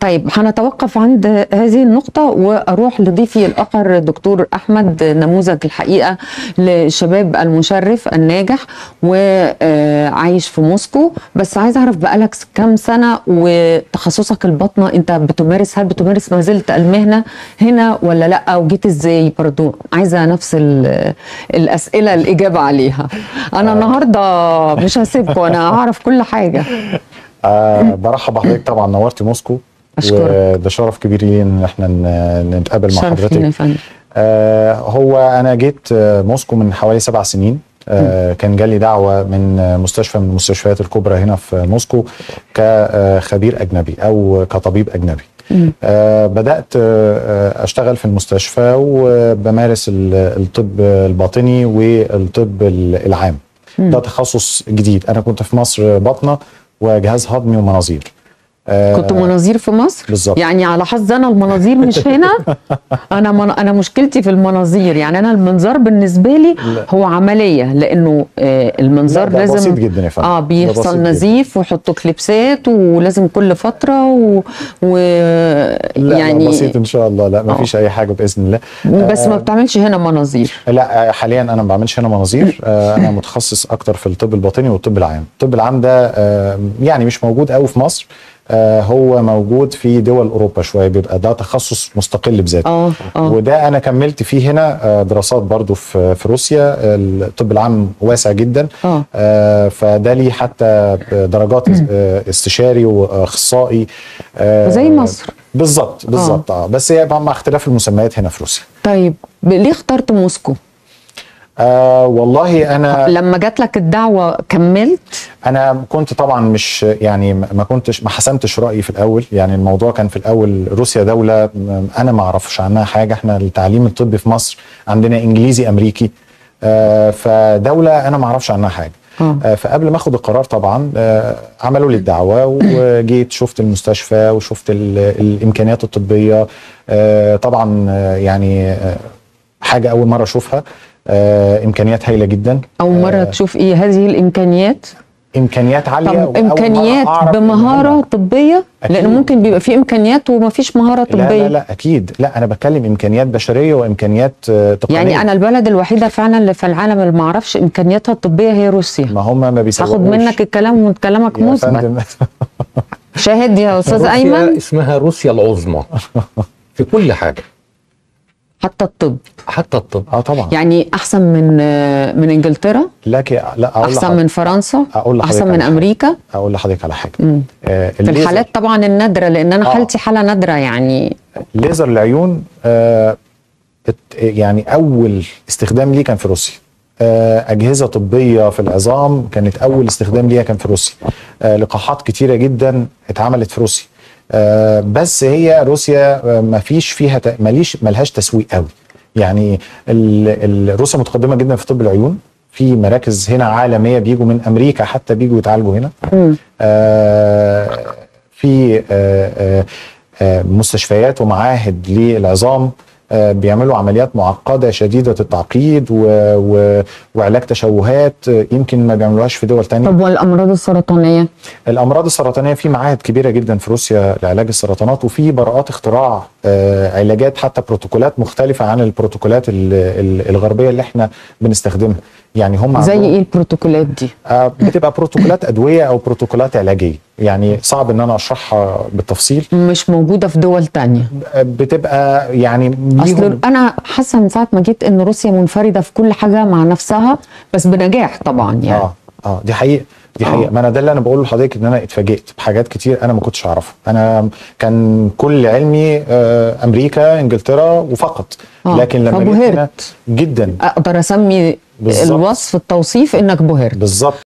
طيب هنتوقف عند هذه النقطة وأروح لضيفي الآخر دكتور أحمد نموذج الحقيقة للشباب المشرف الناجح وعايش في موسكو. بس عايز أعرف بقالك كام سنة وتخصصك البطنة أنت بتمارس هل بتمارس ما زلت المهنة هنا ولا لأ؟ وجيت إزاي؟ برضو عايزة نفس ال- الأسئلة الإجابة عليها. أنا النهاردة مش هسيبكم أنا أعرف كل حاجة. آه برحب بحضرتك. طبعا نورتي موسكو. أشكرك. وده شرف كبير لي إن إحنا نتقابل مع حضرتك. آه هو أنا جيت آه، موسكو من حوالي سبع سنين. آه كان جالي دعوة من آه، مستشفى من المستشفيات الكبرى هنا في موسكو كخبير أجنبي أو كطبيب أجنبي. آه بدأت آه آه، أشتغل في المستشفى وبمارس ال- الطب الباطني والطب ال- العام. ده تخصص جديد. أنا كنت في مصر بطنة وجهاز هضمي ومناظير. آه، كنت مناظير في مصر؟ بالظبط. يعني على حظ أنا المناظير مش هنا؟ أنا من أنا مشكلتي في المناظير يعني أنا المنظار بالنسبة لي لا. هو عملية لأنه آه المنظار لا، لازم بسيط جدا يا فندم. آه بيحصل. نزيف ويحطوا كليبسات ولازم كل فترة و, و لا يعني لا بسيط إن شاء الله. لا ما فيش أي حاجة بإذن الله. بس ما بتعملش هنا مناظير. لا آه، حاليا أنا ما بعملش هنا مناظير. آه، أنا متخصص أكتر في الطب الباطني والطب العام. الطب العام ده آه، يعني مش موجود قوي في مصر. آه، هو موجود في دول أوروبا شوية بيبقى ده تخصص مستقل بذاته. آه آه. وده أنا كملت فيه هنا آه، دراسات برضو في في روسيا الطب العام واسع جدا. آه. آه، فده ليه حتى درجات آه، استشاري وأخصائي. آه، زي مصر. بالظبط بالظبط آه. بس هي مع اختلاف المسميات هنا في روسيا. طيب ليه اخترت موسكو؟ آه والله أنا لما جات لك الدعوة كملت؟ أنا كنت طبعا مش يعني ما كنتش ما حسمتش رأيي في الأول. يعني الموضوع كان في الأول روسيا دولة أنا ما أعرفش عنها حاجة. إحنا التعليم الطبي في مصر عندنا إنجليزي أمريكي. آه فدولة أنا ما أعرفش عنها حاجة. آه. آه فقبل ما أخد القرار طبعا آه عملوا لي الدعوة وجيت شفت المستشفى وشفت ال- الإمكانيات الطبية. آه طبعا آه يعني آه حاجة أول مرة أشوفها آه إمكانيات هايلة جدا. أول مرة آه تشوف إيه؟ هذه الإمكانيات؟ إمكانيات عالية طب إمكانيات بمهارة طبية؟ أكيد. لأن ممكن بيبقى في إمكانيات وما فيش مهارة طبيه لا لا لا أكيد. لا أنا بتكلم إمكانيات بشرية وإمكانيات آه، تقنية. يعني أنا البلد الوحيدة فعلا اللي في العالم اللي ما أعرفش إمكانياتها الطبية هي روسيا. ما هم ما بيسوقوش. هاخد منك الكلام وكلامك مثبت. شاهد يا أستاذ روسيا أيمن. اسمها روسيا العظمى في كل حاجة. حتى الطب. حتى الطب. آه طبعا. يعني أحسن من من إنجلترا؟ لكن لا أقول أحسن من فرنسا؟ أقول أحسن من. أمريكا؟ أقول لحضرتك على حاجة. مم. آه في الحالات طبعا النادرة لأن أنا آه. حالتي حالة نادرة يعني. ليزر العيون آه يعني أول استخدام ليه كان في روسيا. آه، أجهزة طبية في العظام كانت أول استخدام ليها كان في روسيا. آه، لقاحات كتيرة جدا اتعملت في روسيا. بس هي روسيا آه، ما فيش فيها ماليش ملهاش تسويق قوي. يعني روسيا متقدمة جدا في طب العيون. في مراكز هنا عالمية بيجوا من أمريكا حتى بيجوا يتعالجوا هنا. آه، في آه، آه، آه، مستشفيات ومعاهد للعظام. آه، بيعملوا عمليات معقدة شديدة التعقيد و... و... وعلاج تشوهات آه، يمكن ما بيعملوهاش في دول تانية. طب والأمراض السرطانية؟ الأمراض السرطانية في معاهد كبيرة جدا في روسيا لعلاج السرطانات وفي براءات اختراع آه، علاجات حتى بروتوكولات مختلفة عن البروتوكولات ال- ال- الغربية اللي إحنا بنستخدمها. يعني هم زي إيه البروتوكولات دي؟ آه، بتبقى بروتوكولات أدوية أو بروتوكولات علاجية. يعني صعب إن أنا أشرحها بالتفصيل. مش موجودة في دول تانية. بتبقى يعني أصل أنا حاسة من ساعة ما جيت إن روسيا منفردة في كل حاجة مع نفسها بس بنجاح طبعا يعني. آه آه دي حقيقة دي آه. حقيقة. ما أنا ده اللي أنا بقوله لحضرتك إن أنا اتفاجئت بحاجات كتير أنا ما كنتش أعرفها. أنا كان كل علمي آه، أمريكا إنجلترا وفقط. آه، لكن لما جيت. جدا. أقدر أسمي بالظبط. الوصف التوصيف إنك بهرت. بالظبط.